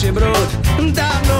się brud dawno